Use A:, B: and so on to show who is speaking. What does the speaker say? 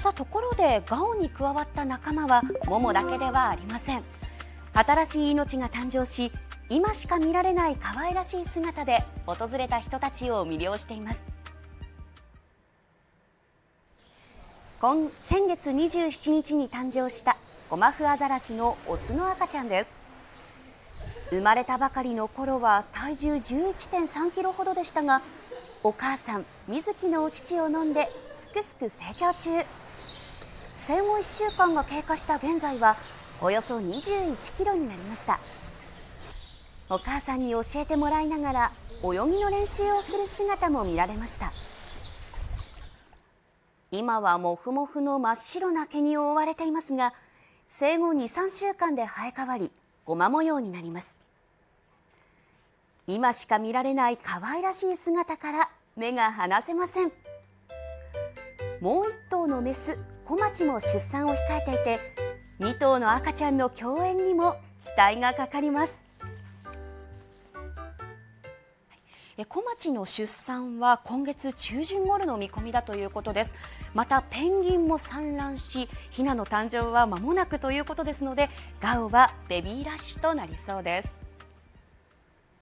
A: さあところでガオに加わった仲間はモモだけではありません。新しい命が誕生し今しか見られない可愛らしい姿で訪れた人たちを魅了しています。今先月27日に誕生したゴマフアザラシのオスの赤ちゃんです。生まれたばかりの頃は体重11.3キロほどでしたがお母さん水木のお乳を飲んですくすく成長中。生後1週間が経過した現在はおよそ21キロになりました。お母さんに教えてもらいながら泳ぎの練習をする姿も見られました。今はもふもふの真っ白な毛に覆われていますが生後23週間で生え変わりごま模様になります。今しか見られない可愛らしい姿から目が離せません。もう一頭のメス小町も出産を控えていて2頭の赤ちゃんの共演にも期待がかかります。小町の出産は今月中旬頃の見込みだということです。またペンギンも産卵しヒナの誕生は間もなくということですのでガウはベビーラッシュとなりそうです。